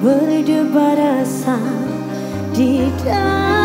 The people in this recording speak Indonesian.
berdebar asa di dalam